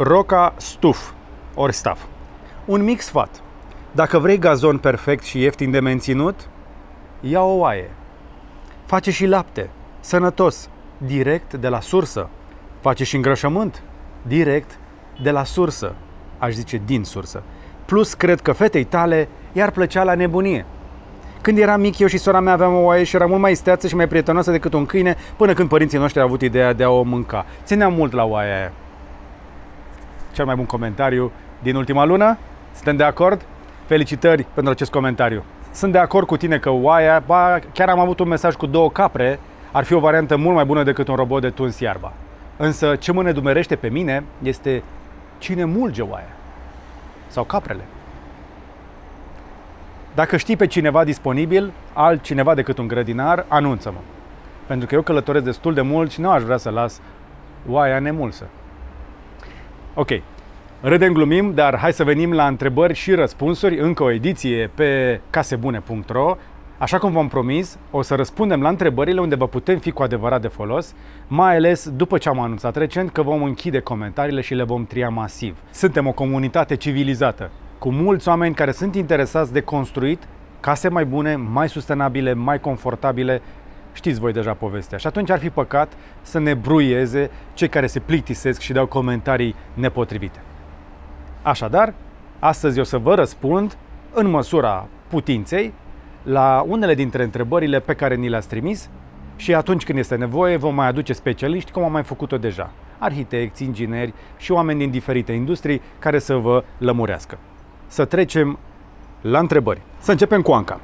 Roca Stuf, ori Staf. Un mic sfat. Dacă vrei gazon perfect și ieftin de menținut, ia o oaie. Face și lapte, sănătos, direct de la sursă. Face și îngrășământ, direct de la sursă. Aș zice din sursă. Plus, cred că fetei tale i-ar plăcea la nebunie. Când eram mic, eu și sora mea aveam o oaie și era mult mai steață și mai prietenoasă decât un câine, până când părinții noștri au avut ideea de a o mânca. Țineam mult la oaia aia. Cel mai bun comentariu din ultima lună? Suntem de acord? Felicitări pentru acest comentariu. Sunt de acord cu tine că oaia, ba, chiar am avut un mesaj cu două capre, ar fi o variantă mult mai bună decât un robot de tuns iarba. Însă ce mă nedumerește pe mine este cine mulge oaia sau caprele. Dacă știi pe cineva disponibil, altcineva decât un grădinar, anunță-mă. Pentru că eu călătoresc destul de mult și nu aș vrea să las oaia nemulsă. Ok, râdem, glumim, dar hai să venim la întrebări și răspunsuri, încă o ediție pe casebune.ro. Așa cum v-am promis, o să răspundem la întrebările unde vă putem fi cu adevărat de folos, mai ales după ce am anunțat recent că vom închide comentariile și le vom tria masiv. Suntem o comunitate civilizată, cu mulți oameni care sunt interesați de construit case mai bune, mai sustenabile, mai confortabile. Știți voi deja povestea. Și atunci ar fi păcat să ne bruieze cei care se plictisesc și dau comentarii nepotrivite. Așadar, astăzi o să vă răspund în măsura putinței la unele dintre întrebările pe care ni le-ați trimis și atunci când este nevoie vom mai aduce specialiști cum am mai făcut-o deja. Arhitecți, ingineri și oameni din diferite industrii care să vă lămurească să trecem la întrebări. Să începem cu Anca.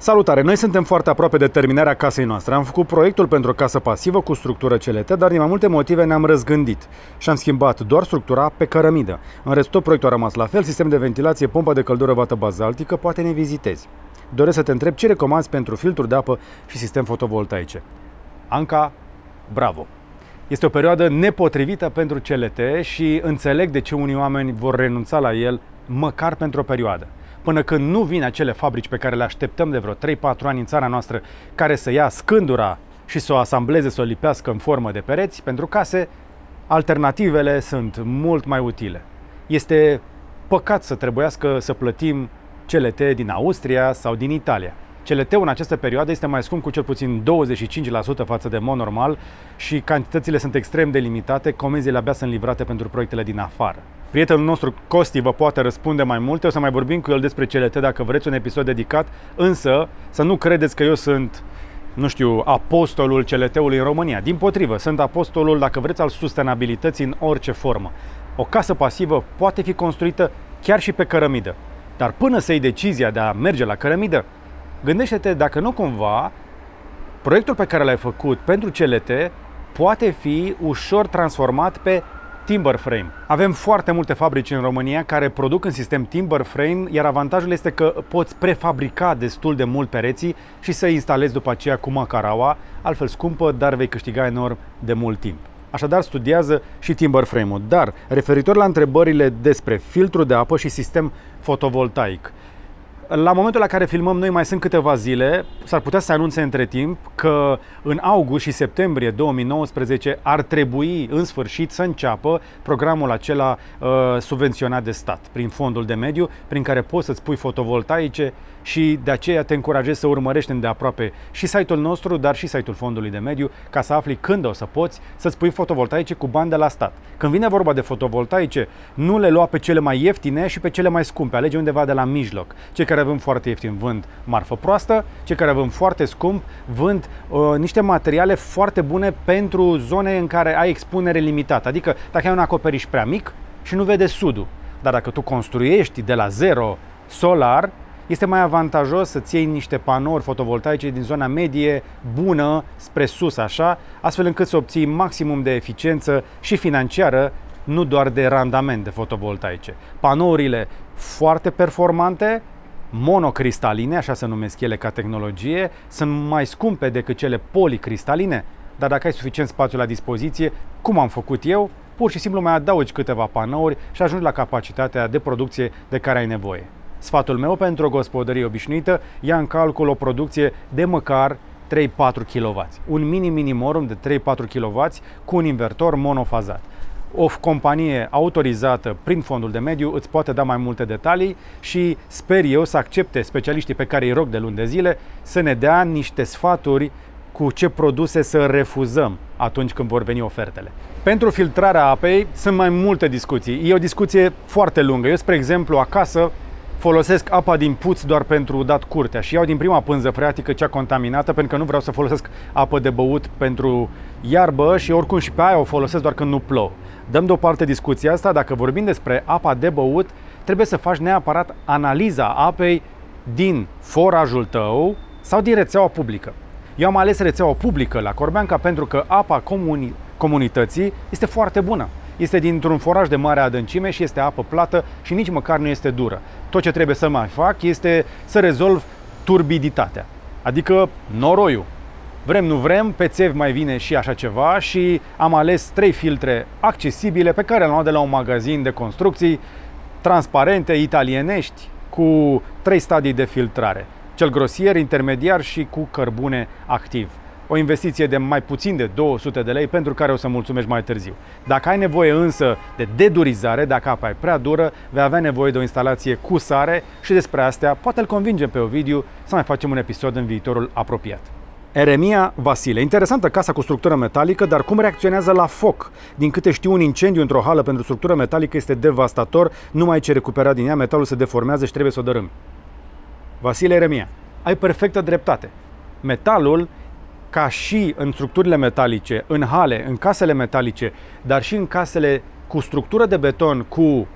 Salutare! Noi suntem foarte aproape de terminarea casei noastre. Am făcut proiectul pentru o casă pasivă cu structură CLT, dar din mai multe motive ne-am răzgândit și am schimbat doar structura pe cărămidă. În rest, tot proiectul a rămas la fel, sistem de ventilație, pompa de căldură vată bazaltică, poate ne vizitezi. Doresc să te întreb ce recomanzi pentru filtru de apă și sistem fotovoltaice. Anca, bravo! Este o perioadă nepotrivită pentru CLT și înțeleg de ce unii oameni vor renunța la el măcar pentru o perioadă. Până când nu vin acele fabrici pe care le așteptăm de vreo 3-4 ani în țara noastră, care să ia scândura și să o asambleze, să o lipească în formă de pereți pentru case, alternativele sunt mult mai utile. Este păcat să trebuiască să plătim CLT din Austria sau din Italia. CLT-ul în această perioadă este mai scump cu cel puțin 25% față de mod normal și cantitățile sunt extrem de limitate, comenzile abia sunt livrate pentru proiectele din afară. Prietenul nostru Costi vă poate răspunde mai multe, o să mai vorbim cu el despre CLT dacă vreți un episod dedicat, însă să nu credeți că eu sunt nu știu, apostolul CLT-ului în România. Din potrivă, sunt apostolul, dacă vreți, al sustenabilității în orice formă. O casă pasivă poate fi construită chiar și pe cărămidă. Dar până să iei decizia de a merge la cărămidă, gândește-te dacă nu cumva proiectul pe care l-ai făcut pentru CLT poate fi ușor transformat pe timber frame. Avem foarte multe fabrici în România care produc în sistem timber frame, iar avantajul este că poți prefabrica destul de mult pereții și să instalezi după aceea cu macaraua, altfel scumpă, dar vei câștiga enorm de mult timp. Așadar, studiază și timber frame-ul. Dar, referitor la întrebările despre filtru de apă și sistem fotovoltaic, la momentul la care filmăm noi mai sunt câteva zile, s-ar putea să anunțe între timp că în august și septembrie 2019 ar trebui în sfârșit să înceapă programul acela uh, subvenționat de stat prin fondul de mediu, prin care poți să-ți pui fotovoltaice și de aceea te încurajez să urmărești îndeaproape și site-ul nostru, dar și site-ul fondului de mediu, ca să afli când o să poți să-ți pui fotovoltaice cu bani de la stat. Când vine vorba de fotovoltaice, nu le lua pe cele mai ieftine și pe cele mai scumpe, alege undeva de la mijloc. Cei care avem foarte ieftin vând marfă proastă, cei care avem foarte scump vând uh, niște materiale foarte bune pentru zone în care ai expunere limitată. Adică dacă ai un acoperiș prea mic și nu vede sudul, dar dacă tu construiești de la zero solar, este mai avantajos să-ți iei niște panouri fotovoltaice din zona medie, bună, spre sus așa, astfel încât să obții maximum de eficiență și financiară, nu doar de randament de fotovoltaice. Panourile foarte performante, monocristaline, așa se numesc ele ca tehnologie, sunt mai scumpe decât cele policristaline, dar dacă ai suficient spațiu la dispoziție, cum am făcut eu, pur și simplu mai adaugi câteva panouri și ajungi la capacitatea de producție de care ai nevoie. Sfatul meu pentru o gospodărie obișnuită ia în calcul o producție de măcar 3-4 kW. Un mini minimorum de 3-4 kW cu un invertor monofazat. o companie autorizată prin fondul de mediu îți poate da mai multe detalii și sper eu să accepte specialiștii pe care îi rog de luni de zile să ne dea niște sfaturi cu ce produse să refuzăm atunci când vor veni ofertele. Pentru filtrarea apei sunt mai multe discuții. E o discuție foarte lungă. Eu, spre exemplu, acasă folosesc apa din puț doar pentru dat curtea și iau din prima pânză freatică cea contaminată pentru că nu vreau să folosesc apă de băut pentru iarbă și oricum și pe aia o folosesc doar când nu plouă. Dăm deoparte discuția asta, dacă vorbim despre apa de băut, trebuie să faci neapărat analiza apei din forajul tău sau din rețeaua publică. Eu am ales rețeaua publică la Corbeanca pentru că apa comuni- comunității este foarte bună. Este dintr-un foraj de mare adâncime și este apă plată și nici măcar nu este dură. Tot ce trebuie să mai fac este să rezolv turbiditatea, adică noroiul. Vrem, nu vrem, pe țevi mai vine și așa ceva și am ales trei filtre accesibile pe care le-am luat de la un magazin de construcții transparente, italienești, cu trei stadii de filtrare. Cel grosier, intermediar și cu cărbune activ o investiție de mai puțin de 200 de lei pentru care o să mulțumești mai târziu. Dacă ai nevoie însă de dedurizare, dacă apa e prea dură, vei avea nevoie de o instalație cu sare și despre astea poate îl convingem pe Ovidiu să mai facem un episod în viitorul apropiat. Eremia Vasile. Interesantă casa cu structură metalică, dar cum reacționează la foc? Din câte știu, un incendiu într-o hală pentru structură metalică este devastator, nu mai ce recupera din ea, metalul se deformează și trebuie să o dărâmi. Vasile Eremia, ai perfectă dreptate. Metalul ca și în structurile metalice, în hale, în casele metalice, dar și în casele cu structură de beton, cu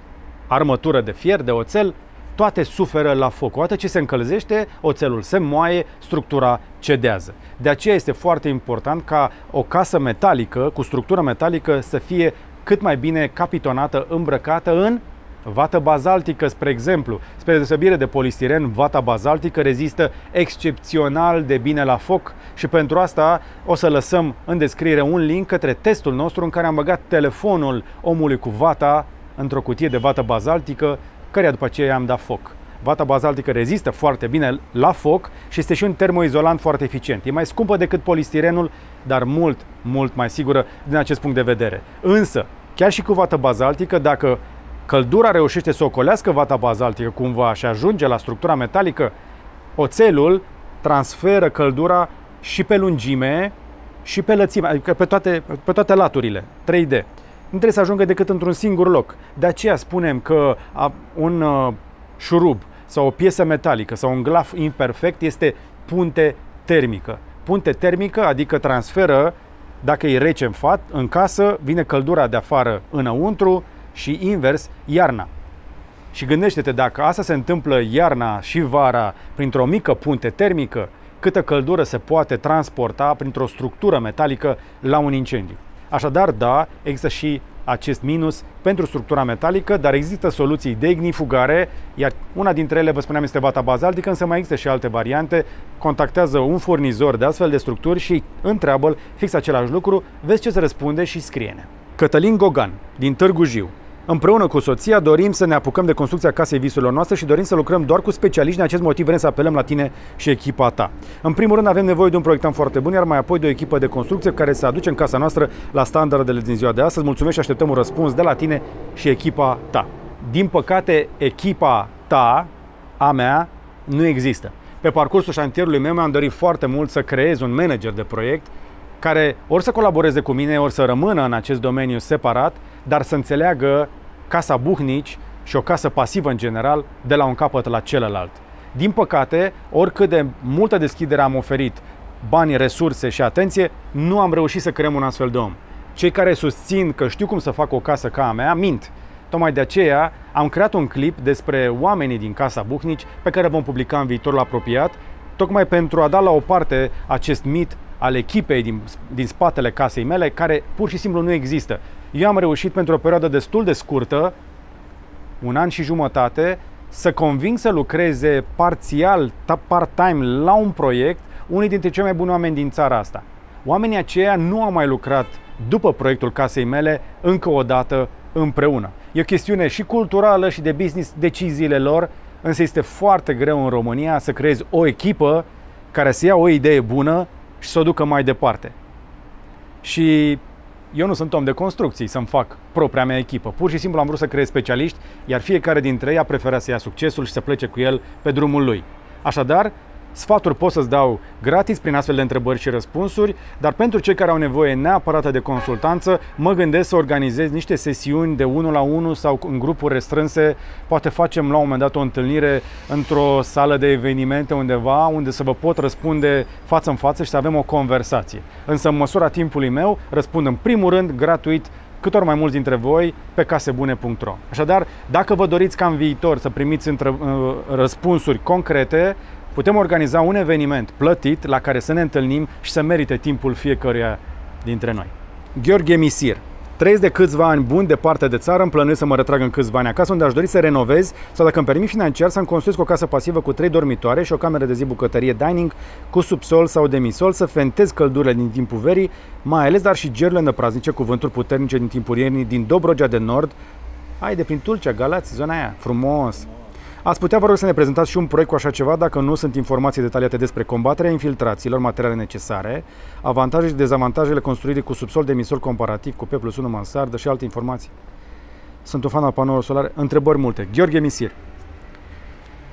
armătură de fier, de oțel, toate suferă la foc. Odată ce se încălzește, oțelul se moaie, structura cedează. De aceea este foarte important ca o casă metalică, cu structură metalică, să fie cât mai bine capitonată, îmbrăcată în Vată bazaltică, spre exemplu, spre deosebire de polistiren, vata bazaltică rezistă excepțional de bine la foc și pentru asta o să lăsăm în descriere un link către testul nostru în care am băgat telefonul omului cu vata într-o cutie de vată bazaltică, care după aceea am dat foc. Vata bazaltică rezistă foarte bine la foc și este și un termoizolant foarte eficient. E mai scumpă decât polistirenul, dar mult, mult mai sigură din acest punct de vedere. Însă, chiar și cu vată bazaltică, dacă căldura reușește să ocolească vata bazaltică cumva și ajunge la structura metalică, oțelul transferă căldura și pe lungime și pe lățime, adică pe toate, pe toate laturile, 3D. Nu trebuie să ajungă decât într-un singur loc. De aceea spunem că un uh, șurub sau o piesă metalică sau un glaf imperfect este punte termică. Punte termică, adică transferă, dacă e rece în, fat, în casă, vine căldura de afară înăuntru, și invers iarna. Și gândește-te, dacă asta se întâmplă iarna și vara printr-o mică punte termică, câtă căldură se poate transporta printr-o structură metalică la un incendiu. Așadar, da, există și acest minus pentru structura metalică, dar există soluții de ignifugare, iar una dintre ele, vă spuneam, este vata bazaltică, însă mai există și alte variante. Contactează un furnizor de astfel de structuri și întreabă fix același lucru, vezi ce se răspunde și scrie-ne. Cătălin Gogan, din Târgu Jiu, Împreună cu soția dorim să ne apucăm de construcția casei visurilor noastre și dorim să lucrăm doar cu specialiști. Din acest motiv vrem să apelăm la tine și echipa ta. În primul rând avem nevoie de un proiectant foarte bun, iar mai apoi de o echipă de construcție care să aduce în casa noastră la standardele din ziua de astăzi. Mulțumesc și așteptăm un răspuns de la tine și echipa ta. Din păcate, echipa ta, a mea, nu există. Pe parcursul șantierului meu mi-am dorit foarte mult să creez un manager de proiect care ori să colaboreze cu mine, ori să rămână în acest domeniu separat, dar să înțeleagă casa buhnici și o casă pasivă în general de la un capăt la celălalt. Din păcate, oricât de multă deschidere am oferit, bani, resurse și atenție, nu am reușit să creăm un astfel de om. Cei care susțin că știu cum să fac o casă ca a mea, mint. Tocmai de aceea am creat un clip despre oamenii din Casa Buhnici pe care vom publica în viitorul apropiat, tocmai pentru a da la o parte acest mit al echipei din, din spatele casei mele, care pur și simplu nu există. Eu am reușit pentru o perioadă destul de scurtă, un an și jumătate, să conving să lucreze parțial, part-time la un proiect, unii dintre cei mai buni oameni din țara asta. Oamenii aceia nu au mai lucrat după proiectul casei mele încă o dată împreună. E o chestiune și culturală și de business deciziile lor, însă este foarte greu în România să creezi o echipă care să ia o idee bună și să o ducă mai departe. Și eu nu sunt om de construcții să-mi fac propria mea echipă. Pur și simplu am vrut să creez specialiști, iar fiecare dintre ei a preferat să ia succesul și să plece cu el pe drumul lui. Așadar, Sfaturi pot să-ți dau gratis prin astfel de întrebări și răspunsuri, dar pentru cei care au nevoie neapărat de consultanță, mă gândesc să organizez niște sesiuni de 1 la 1 sau în grupuri restrânse. Poate facem la un moment dat o întâlnire într-o sală de evenimente undeva, unde să vă pot răspunde față în față și să avem o conversație. Însă, în măsura timpului meu, răspund în primul rând gratuit cât ori mai mulți dintre voi pe casebune.ro. Așadar, dacă vă doriți ca în viitor să primiți între, uh, răspunsuri concrete, putem organiza un eveniment plătit la care să ne întâlnim și să merite timpul fiecăruia dintre noi. Gheorghe Misir. Trăiesc de câțiva ani buni departe de țară, îmi plănuiesc să mă retrag în câțiva ani acasă, unde aș dori să renovez sau, dacă îmi permit financiar, să-mi construiesc o casă pasivă cu trei dormitoare și o cameră de zi bucătărie dining cu subsol sau demisol, să fentez căldurile din timpul verii, mai ales, dar și gerurile praznice cu vânturi puternice din timpul iernii din Dobrogea de Nord, ai de prin Tulcea, Galați, zona aia, frumos. Ați putea, vă rog, să ne prezentați și un proiect cu așa ceva dacă nu sunt informații detaliate despre combaterea infiltrațiilor, materiale necesare, avantaje și dezavantajele construirii cu subsol de emisor comparativ cu P plus 1 mansardă și alte informații. Sunt un fan al panourilor solare. Întrebări multe. Gheorghe Misir.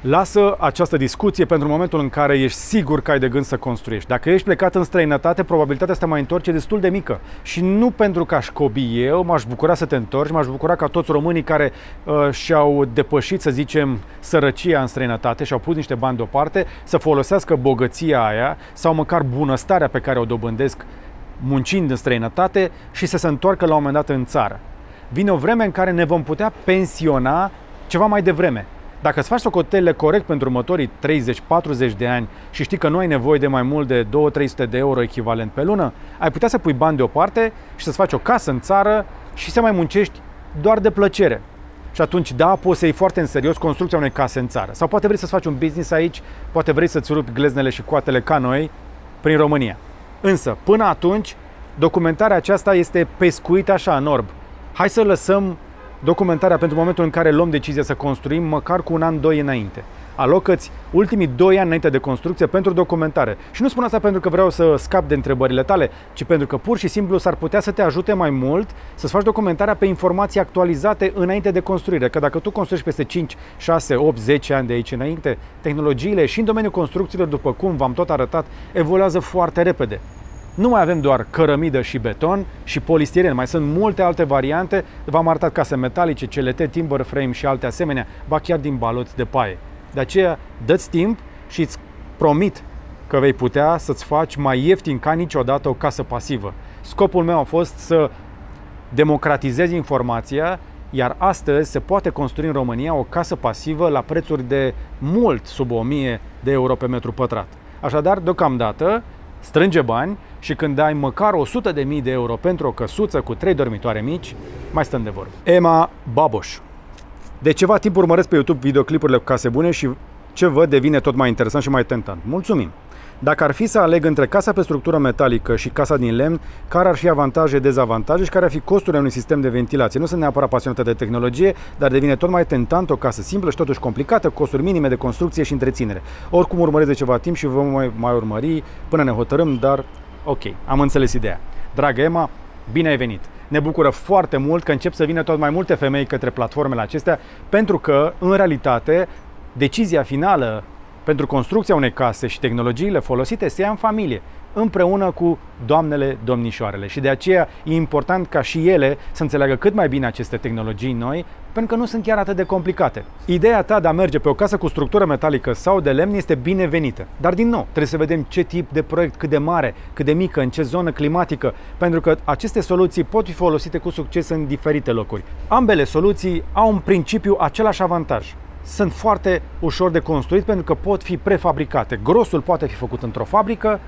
Lasă această discuție pentru momentul în care ești sigur că ai de gând să construiești. Dacă ești plecat în străinătate, probabilitatea asta mai întorce destul de mică. Și nu pentru că aș cobi eu, m-aș bucura să te întorci, m-aș bucura ca toți românii care uh, și-au depășit, să zicem, sărăcia în străinătate și au pus niște bani deoparte, să folosească bogăția aia sau măcar bunăstarea pe care o dobândesc muncind în străinătate și să se întoarcă la un moment dat în țară. Vine o vreme în care ne vom putea pensiona ceva mai devreme dacă îți faci socotele corect pentru următorii 30-40 de ani și știi că nu ai nevoie de mai mult de 2-300 de euro echivalent pe lună, ai putea să pui bani deoparte și să-ți faci o casă în țară și să mai muncești doar de plăcere. Și atunci, da, poți să iei foarte în serios construcția unei case în țară. Sau poate vrei să-ți faci un business aici, poate vrei să-ți rupi gleznele și coatele ca noi prin România. Însă, până atunci, documentarea aceasta este pescuită așa în orb. Hai să lăsăm documentarea pentru momentul în care luăm decizia să construim, măcar cu un an, doi înainte. Alocă-ți ultimii doi ani înainte de construcție pentru documentare. Și nu spun asta pentru că vreau să scap de întrebările tale, ci pentru că pur și simplu s-ar putea să te ajute mai mult să-ți faci documentarea pe informații actualizate înainte de construire. Că dacă tu construiești peste 5, 6, 8, 10 ani de aici înainte, tehnologiile și în domeniul construcțiilor, după cum v-am tot arătat, evoluează foarte repede. Nu mai avem doar cărămidă și beton și polistiren, mai sunt multe alte variante. V-am arătat case metalice, CLT, timber frame și alte asemenea, ba chiar din baloți de paie. De aceea, dă-ți timp și îți promit că vei putea să-ți faci mai ieftin ca niciodată o casă pasivă. Scopul meu a fost să democratizez informația, iar astăzi se poate construi în România o casă pasivă la prețuri de mult sub 1000 de euro pe metru pătrat. Așadar, deocamdată, strânge bani și când dai măcar 100 de mii de euro pentru o căsuță cu trei dormitoare mici, mai stăm de vorbă. Emma Baboș. De ceva timp urmăresc pe YouTube videoclipurile cu case bune și ce văd devine tot mai interesant și mai tentant. Mulțumim! Dacă ar fi să aleg între casa pe structură metalică și casa din lemn, care ar fi avantaje, dezavantaje și care ar fi costurile unui sistem de ventilație? Nu sunt neapărat pasionată de tehnologie, dar devine tot mai tentant o casă simplă și totuși complicată, costuri minime de construcție și întreținere. Oricum urmăresc de ceva timp și vom mai, mai urmări până ne hotărâm, dar ok, am înțeles ideea. Dragă Emma, bine ai venit! Ne bucură foarte mult că încep să vină tot mai multe femei către platformele acestea, pentru că, în realitate, decizia finală pentru construcția unei case și tehnologiile folosite se ia în familie, împreună cu doamnele, domnișoarele. Și de aceea e important ca și ele să înțeleagă cât mai bine aceste tehnologii noi, pentru că nu sunt chiar atât de complicate. Ideea ta de a merge pe o casă cu structură metalică sau de lemn este binevenită. Dar din nou, trebuie să vedem ce tip de proiect, cât de mare, cât de mică, în ce zonă climatică, pentru că aceste soluții pot fi folosite cu succes în diferite locuri. Ambele soluții au în principiu același avantaj sunt foarte ușor de construit pentru că pot fi prefabricate. Grosul poate fi făcut într-o fabrică,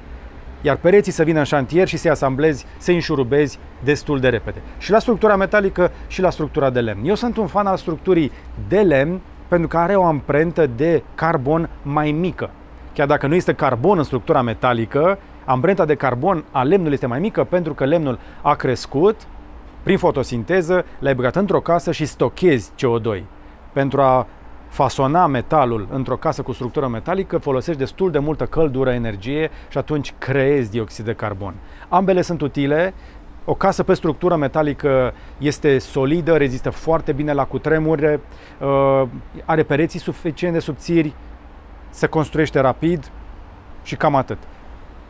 iar pereții să vină în șantier și să-i asamblezi, să-i înșurubezi destul de repede. Și la structura metalică și la structura de lemn. Eu sunt un fan al structurii de lemn pentru că are o amprentă de carbon mai mică. Chiar dacă nu este carbon în structura metalică, amprenta de carbon a lemnului este mai mică pentru că lemnul a crescut prin fotosinteză, l-ai băgat într-o casă și stochezi CO2 pentru a fasona metalul într-o casă cu structură metalică, folosești destul de multă căldură, energie și atunci creezi dioxid de carbon. Ambele sunt utile, O casă pe structură metalică este solidă, rezistă foarte bine la cutremure, uh, are pereții suficient de subțiri, se construiește rapid și cam atât.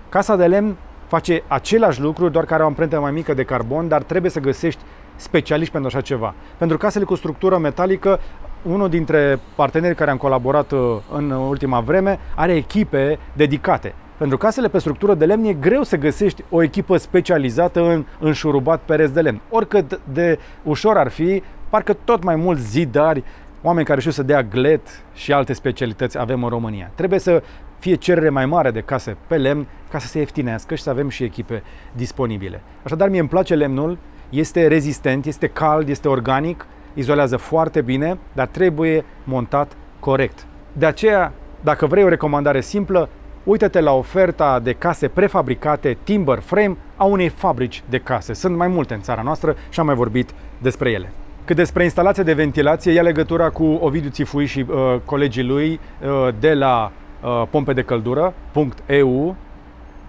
Casa de lemn face același lucru, doar că are o amprentă mai mică de carbon, dar trebuie să găsești specialiști pentru așa ceva. Pentru casele cu structură metalică, unul dintre partenerii care am colaborat uh, în ultima vreme are echipe dedicate. Pentru casele pe structură de lemn e greu să găsești o echipă specializată în înșurubat pereți de lemn. Oricât de ușor ar fi, parcă tot mai mulți zidari, oameni care știu să dea glet și alte specialități avem în România. Trebuie să fie cerere mai mare de case pe lemn ca să se ieftinească și să avem și echipe disponibile. Așadar, mie îmi place lemnul, este rezistent, este cald, este organic, izolează foarte bine, dar trebuie montat corect. De aceea, dacă vrei o recomandare simplă, Uită-te la oferta de case prefabricate Timber Frame a unei fabrici de case. Sunt mai multe în țara noastră și am mai vorbit despre ele. Cât despre instalația de ventilație, ia legătura cu Ovidiu Țifui și uh, colegii lui uh, de la uh, pompe de căldură.eu.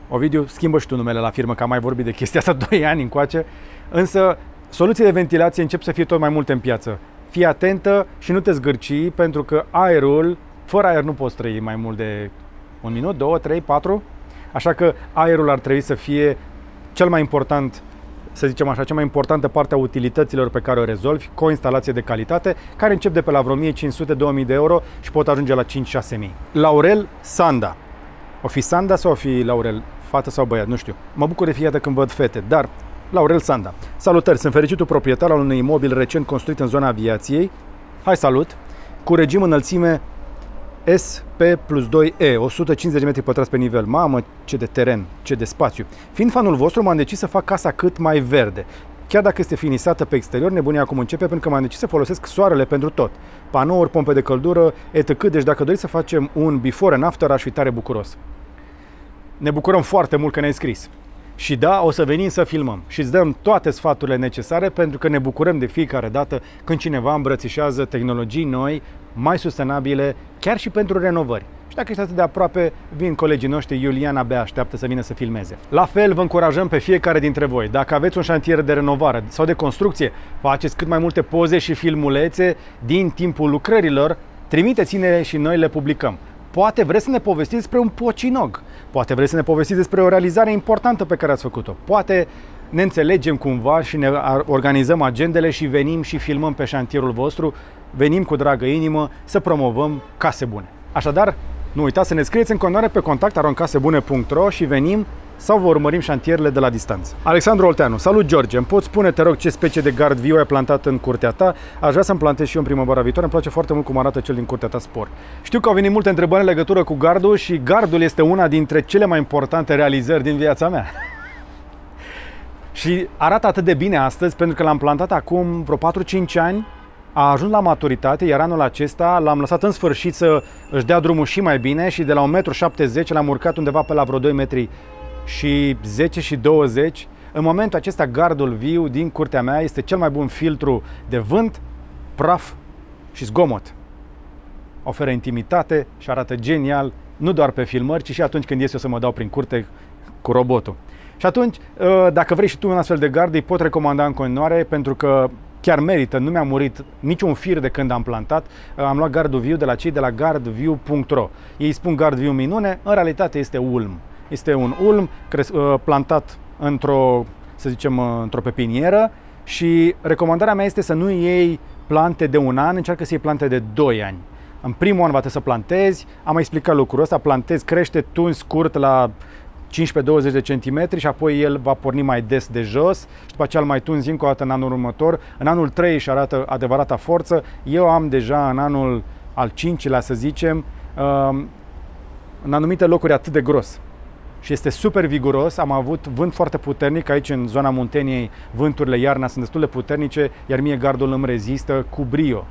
Ovidiu, schimbă și tu numele la firmă, că am mai vorbit de chestia asta 2 ani încoace. Însă, soluții de ventilație încep să fie tot mai multe în piață. Fii atentă și nu te zgârci, pentru că aerul, fără aer nu poți trăi mai mult de un minut, două, trei, patru. Așa că aerul ar trebui să fie cel mai important, să zicem așa, cea mai importantă parte a utilităților pe care o rezolvi cu o instalație de calitate, care încep de pe la vreo 1500-2000 de euro și pot ajunge la 5-6000. Laurel Sanda. O fi Sanda sau o fi Laurel? Fată sau băiat? Nu știu. Mă bucur de fiecare când văd fete, dar Laurel Sanda. Salutări, sunt fericitul proprietar al unui imobil recent construit în zona aviației. Hai, salut! Cu regim înălțime SP plus 2E, 150 de metri pătrați pe nivel. Mamă, ce de teren, ce de spațiu. Fiind fanul vostru, m-am decis să fac casa cât mai verde. Chiar dacă este finisată pe exterior, nebunia acum începe pentru că m-am decis să folosesc soarele pentru tot. Panouri, pompe de căldură, etc. Deci dacă doriți să facem un before and after, aș fi tare bucuros. Ne bucurăm foarte mult că ne-ai scris. Și da, o să venim să filmăm și îți dăm toate sfaturile necesare pentru că ne bucurăm de fiecare dată când cineva îmbrățișează tehnologii noi, mai sustenabile, chiar și pentru renovări. Și dacă ești atât de aproape, vin colegii noștri, Iulian abia așteaptă să vină să filmeze. La fel, vă încurajăm pe fiecare dintre voi. Dacă aveți un șantier de renovare sau de construcție, faceți cât mai multe poze și filmulețe din timpul lucrărilor, trimiteți-ne și noi le publicăm. Poate vreți să ne povestiți despre un pocinog. Poate vreți să ne povestiți despre o realizare importantă pe care ați făcut-o. Poate ne înțelegem cumva și ne organizăm agendele și venim și filmăm pe șantierul vostru, venim cu dragă inimă să promovăm case bune. Așadar, nu uitați să ne scrieți în continuare pe contact aroncasebune.ro și venim sau vă urmărim șantierele de la distanță. Alexandru Olteanu, salut George, îmi poți spune, te rog, ce specie de gard viu ai plantat în curtea ta? Aș vrea să-mi plantez și eu în primăvara viitoare, îmi place foarte mult cum arată cel din curtea ta spor. Știu că au venit multe întrebări în legătură cu gardul și gardul este una dintre cele mai importante realizări din viața mea. și arată atât de bine astăzi pentru că l-am plantat acum vreo 4-5 ani a ajuns la maturitate, iar anul acesta l-am lăsat în sfârșit să își dea drumul și mai bine și de la 1,70 m l-am urcat undeva pe la vreo 2 metri și 10 și 20. În momentul acesta, gardul viu din curtea mea este cel mai bun filtru de vânt, praf și zgomot. Oferă intimitate și arată genial, nu doar pe filmări, ci și atunci când ies eu să mă dau prin curte cu robotul. Și atunci, ă, dacă vrei și tu un astfel de gard, îi pot recomanda în continuare pentru că chiar merită, nu mi-a murit niciun fir de când am plantat. Am luat gardul viu de la cei de la gardview.ro. Ei spun gardview minune, în realitate este ulm. Este un ulm uh, plantat într-o, să zicem, uh, într-o pepinieră și recomandarea mea este să nu iei plante de un an, încearcă să iei plante de 2 ani. În primul an va trebui să plantezi, am mai explicat lucrul ăsta, plantezi, crește tun scurt la 15-20 de centimetri și apoi el va porni mai des de jos și după aceea îl mai tunzi încă o dată în anul următor. În anul 3 și arată adevărata forță. Eu am deja în anul al 5-lea, să zicem, um, în anumite locuri atât de gros și este super viguros. Am avut vânt foarte puternic aici în zona Munteniei, vânturile iarna sunt destul de puternice, iar mie gardul îmi rezistă cu brio.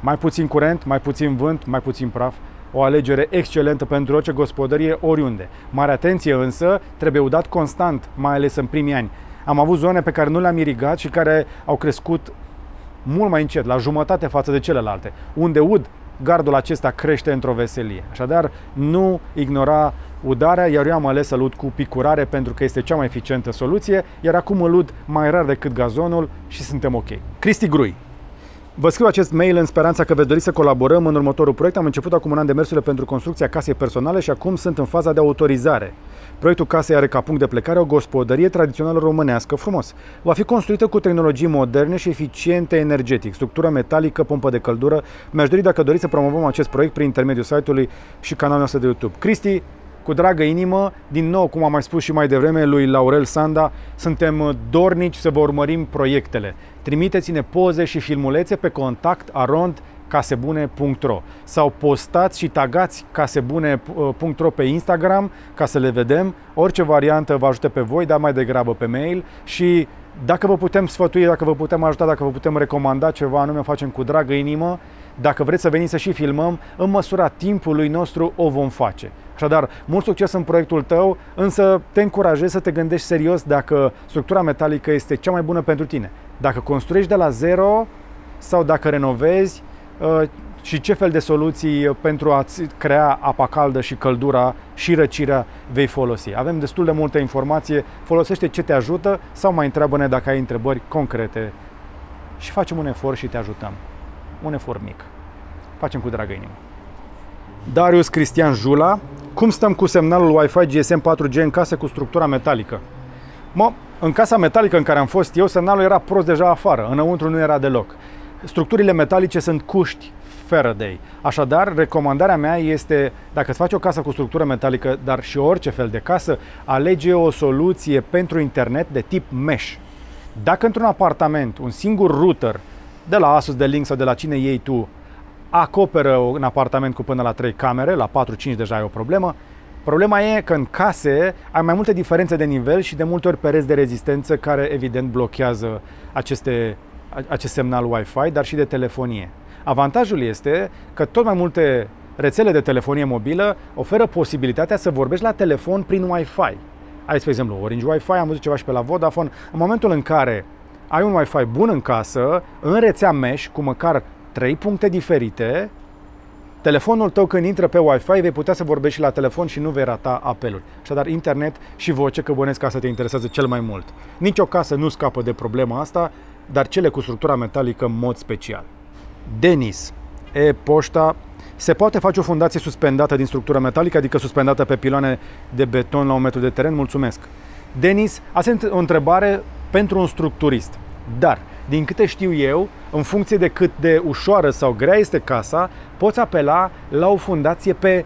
Mai puțin curent, mai puțin vânt, mai puțin praf o alegere excelentă pentru orice gospodărie oriunde. Mare atenție însă, trebuie udat constant, mai ales în primii ani. Am avut zone pe care nu le-am irigat și care au crescut mult mai încet, la jumătate față de celelalte. Unde ud, gardul acesta crește într-o veselie. Așadar, nu ignora udarea, iar eu am ales să lud cu picurare pentru că este cea mai eficientă soluție, iar acum îl lud mai rar decât gazonul și suntem ok. Cristi Grui, Vă scriu acest mail în speranța că veți dori să colaborăm în următorul proiect. Am început acum un an de mersurile pentru construcția casei personale și acum sunt în faza de autorizare. Proiectul casei are ca punct de plecare o gospodărie tradițională românească frumos. Va fi construită cu tehnologii moderne și eficiente energetic, structură metalică, pompă de căldură. Mi-aș dori dacă doriți să promovăm acest proiect prin intermediul site-ului și canalul nostru de YouTube. Cristi, cu dragă inimă, din nou, cum am mai spus și mai devreme lui Laurel Sanda, suntem dornici să vă urmărim proiectele. Trimiteți-ne poze și filmulețe pe contact arond casebune.ro sau postați și tagați casebune.ro pe Instagram ca să le vedem. Orice variantă vă ajută pe voi, dar mai degrabă pe mail și dacă vă putem sfătui, dacă vă putem ajuta, dacă vă putem recomanda ceva anume, facem cu dragă inimă. Dacă vreți să veniți să și filmăm, în măsura timpului nostru o vom face. Așadar, mult succes în proiectul tău, însă te încurajez să te gândești serios dacă structura metalică este cea mai bună pentru tine. Dacă construiești de la zero sau dacă renovezi uh, și ce fel de soluții pentru a-ți crea apa caldă și căldura și răcirea vei folosi. Avem destul de multă informație, folosește ce te ajută sau mai întreabă-ne dacă ai întrebări concrete și facem un efort și te ajutăm. Un efort mic. Facem cu dragă inimă. Darius Cristian Jula, cum stăm cu semnalul Wi-Fi GSM 4G în casă cu structura metalică? Mă, în casa metalică în care am fost eu, semnalul era prost deja afară, înăuntru nu era deloc. Structurile metalice sunt cuști Faraday. Așadar, recomandarea mea este, dacă îți faci o casă cu structură metalică, dar și orice fel de casă, alege o soluție pentru internet de tip mesh. Dacă într-un apartament un singur router de la Asus, de Link sau de la cine iei tu acoperă un apartament cu până la 3 camere, la 4-5 deja e o problemă. Problema e că în case ai mai multe diferențe de nivel și de multe ori pereți de rezistență care evident blochează aceste, acest semnal Wi-Fi, dar și de telefonie. Avantajul este că tot mai multe rețele de telefonie mobilă oferă posibilitatea să vorbești la telefon prin Wi-Fi. Ai, spre exemplu, Orange Wi-Fi, am văzut ceva și pe la Vodafone. În momentul în care ai un Wi-Fi bun în casă, în rețea mesh, cu măcar trei puncte diferite, telefonul tău când intră pe Wi-Fi vei putea să vorbești și la telefon și nu vei rata apeluri. Așadar, internet și voce, că bănesc ca să te interesează cel mai mult. Nici o casă nu scapă de problema asta, dar cele cu structura metalică în mod special. Denis, e poșta, se poate face o fundație suspendată din structură metalică, adică suspendată pe piloane de beton la un metru de teren? Mulțumesc. Denis, asta e o întrebare pentru un structurist. Dar din câte știu eu, în funcție de cât de ușoară sau grea este casa, poți apela la o fundație pe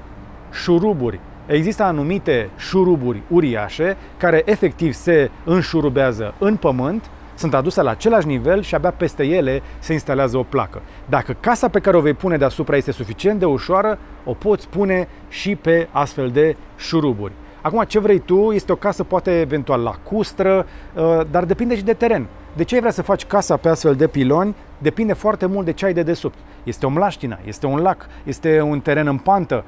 șuruburi. Există anumite șuruburi uriașe care efectiv se înșurubează în pământ, sunt aduse la același nivel și abia peste ele se instalează o placă. Dacă casa pe care o vei pune deasupra este suficient de ușoară, o poți pune și pe astfel de șuruburi. Acum, ce vrei tu este o casă poate eventual lacustră, uh, dar depinde și de teren. De ce ai vrea să faci casa pe astfel de piloni? Depinde foarte mult de ce ai de desubt. Este o mlaștină, este un lac, este un teren în pantă.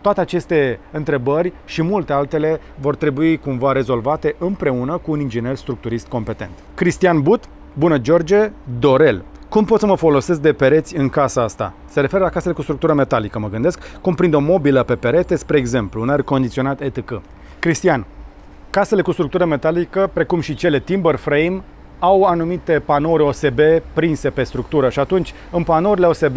Toate aceste întrebări și multe altele vor trebui cumva rezolvate împreună cu un inginer structurist competent. Cristian But, bună George, Dorel. Cum pot să mă folosesc de pereți în casa asta? Se referă la casele cu structură metalică, mă gândesc. Cum prind o mobilă pe perete, spre exemplu, un aer condiționat etc. Cristian, casele cu structură metalică, precum și cele timber frame, au anumite panouri OSB prinse pe structură și atunci în panourile OSB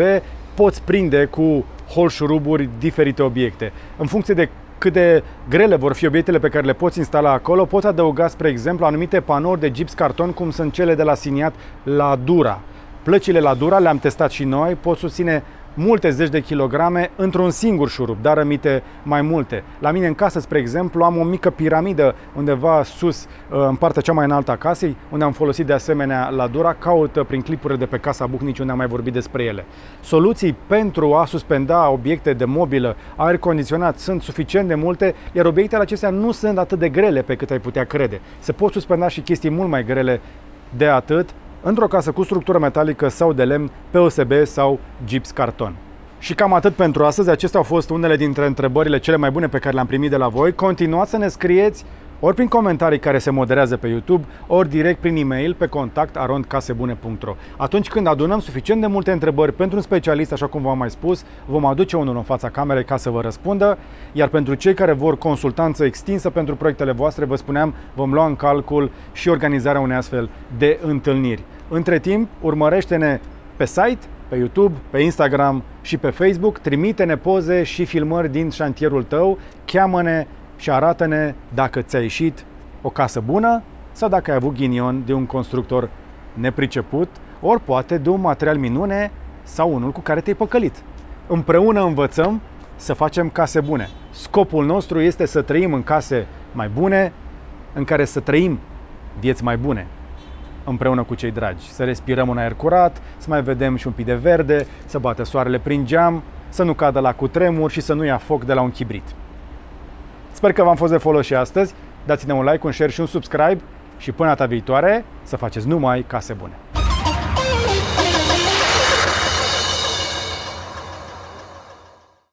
poți prinde cu holșuruburi diferite obiecte. În funcție de cât de grele vor fi obiectele pe care le poți instala acolo, poți adăuga, spre exemplu, anumite panouri de gips carton, cum sunt cele de la Siniat la Dura. Plăcile la Dura le-am testat și noi, pot susține multe zeci de kilograme într-un singur șurub, dar rămite mai multe. La mine în casă, spre exemplu, am o mică piramidă undeva sus, uh, în partea cea mai înaltă a casei, unde am folosit de asemenea la Dura, caută prin clipurile de pe casa Buhnici unde am mai vorbit despre ele. Soluții pentru a suspenda obiecte de mobilă, aer condiționat, sunt suficient de multe, iar obiectele acestea nu sunt atât de grele pe cât ai putea crede. Se pot suspenda și chestii mult mai grele de atât, într-o casă cu structură metalică sau de lemn, pe OSB sau gips carton. Și cam atât pentru astăzi. Acestea au fost unele dintre întrebările cele mai bune pe care le-am primit de la voi. Continuați să ne scrieți ori prin comentarii care se moderează pe YouTube, ori direct prin e-mail pe contact arondcasebune.ro. Atunci când adunăm suficient de multe întrebări pentru un specialist, așa cum v-am mai spus, vom aduce unul în fața camerei ca să vă răspundă, iar pentru cei care vor consultanță extinsă pentru proiectele voastre, vă spuneam, vom lua în calcul și organizarea unei astfel de întâlniri. Între timp, urmărește-ne pe site, pe YouTube, pe Instagram și pe Facebook, trimite-ne poze și filmări din șantierul tău, cheamă-ne și arată-ne dacă ți-a ieșit o casă bună sau dacă ai avut ghinion de un constructor nepriceput, ori poate de un material minune sau unul cu care te-ai păcălit. Împreună învățăm să facem case bune. Scopul nostru este să trăim în case mai bune, în care să trăim vieți mai bune împreună cu cei dragi. Să respirăm un aer curat, să mai vedem și un pic de verde, să bată soarele prin geam, să nu cadă la cutremur și să nu ia foc de la un chibrit. Sper că v-am fost de folos și astăzi. Dați-ne un like, un share și un subscribe și până data viitoare să faceți numai case bune.